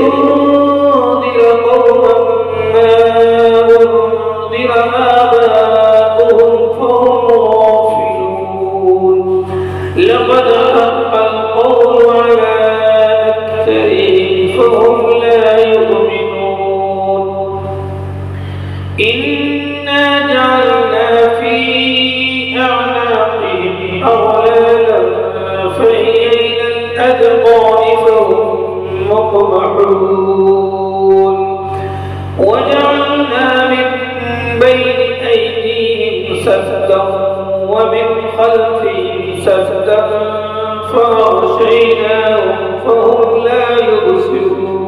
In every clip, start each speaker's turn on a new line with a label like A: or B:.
A: Oh. سدا ومن خلفه سدا فأغشيناهم فهم لا يبصرون.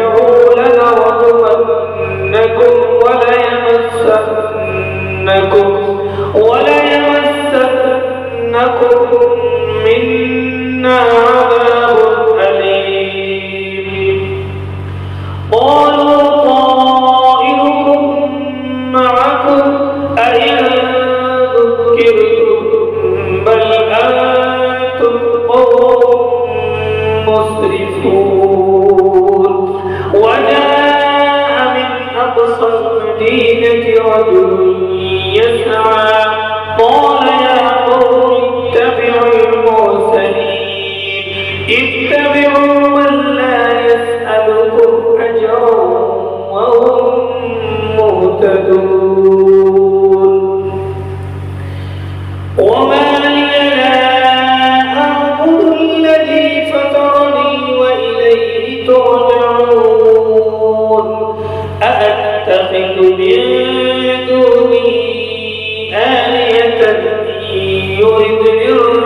A: تدعوا لنرجمنكم وليمسنكم وليمسنكم منا you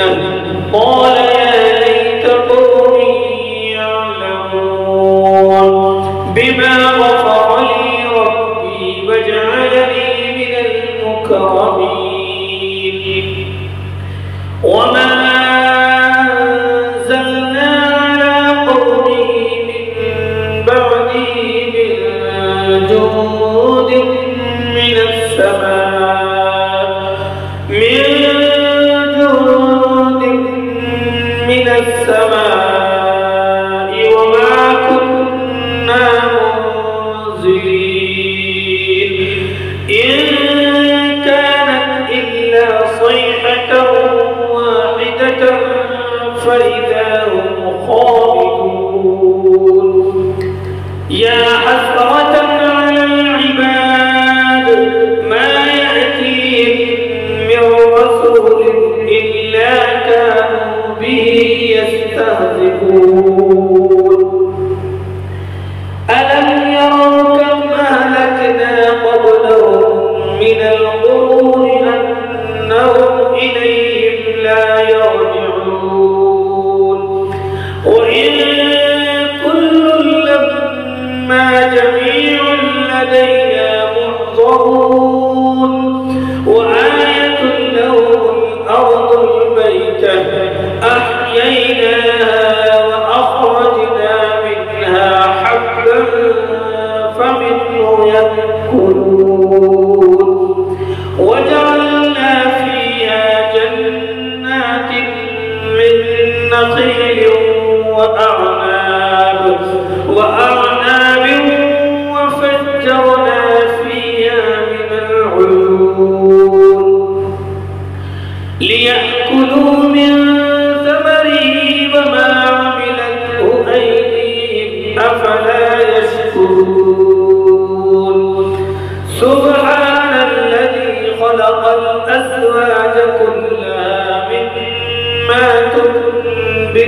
A: الجنة قال يا ليت قومي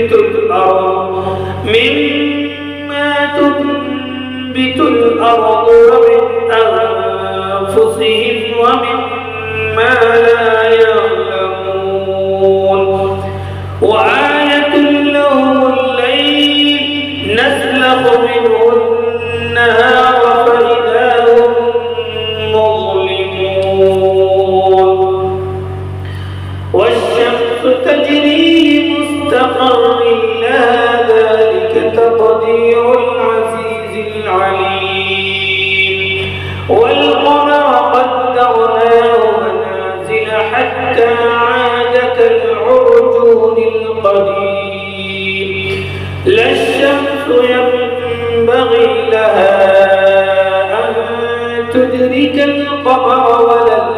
A: الأرض مما تنبت الأرض ومن أنفسهم ومما لا لها أن تدرك القمر ولا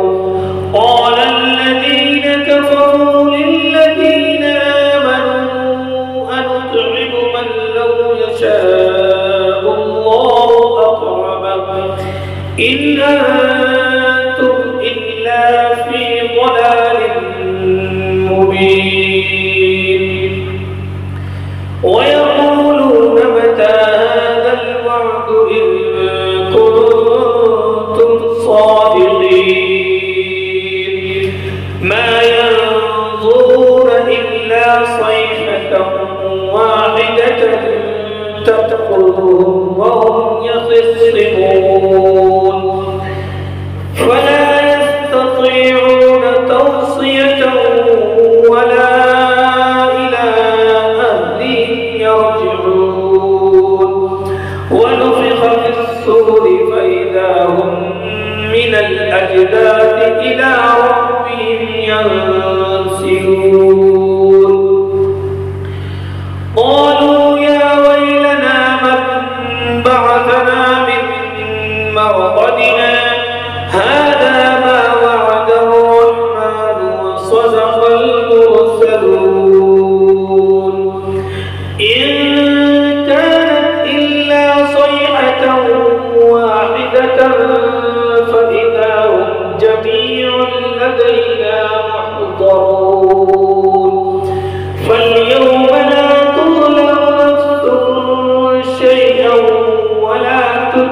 A: إن أنتم إلا في ضلال مبين ويقولون متى هذا الوعد إن كنتم صادقين ما ينظرون إلا واحدة وهم يخصمون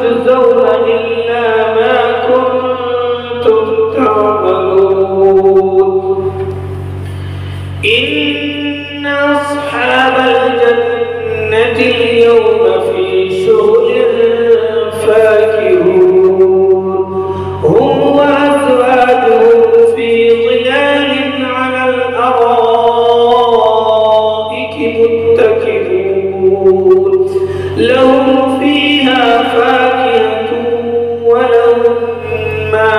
A: تجزون إلا ما كنتم تعملون. إن أصحاب الجنة اليوم في شغل فاكهون. man.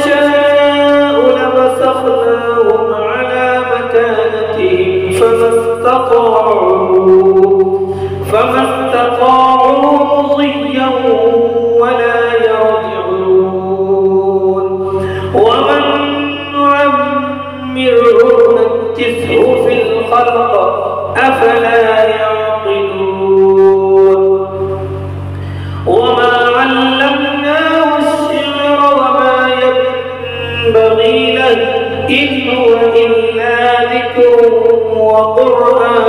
A: وقرآن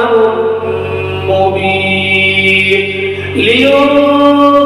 A: مبين لينظر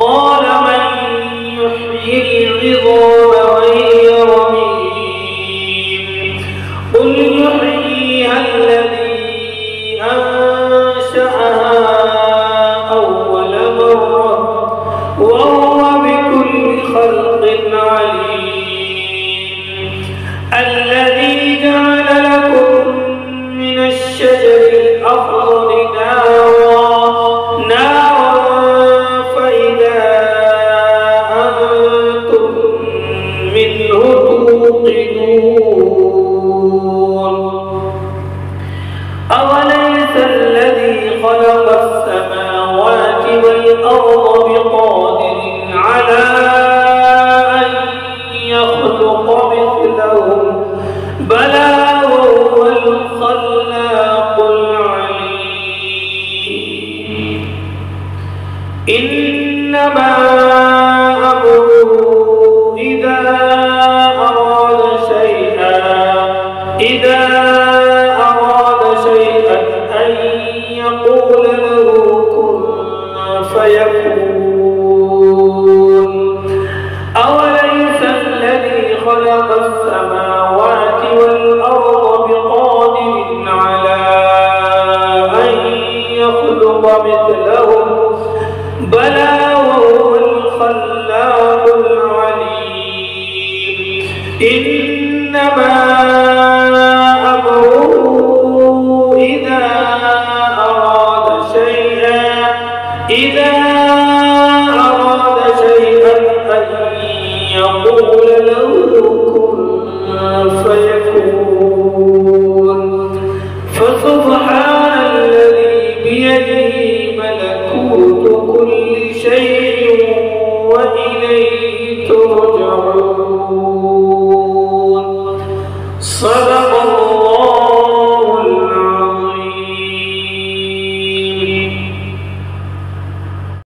A: قال من يحيي العظام شيئا. إذا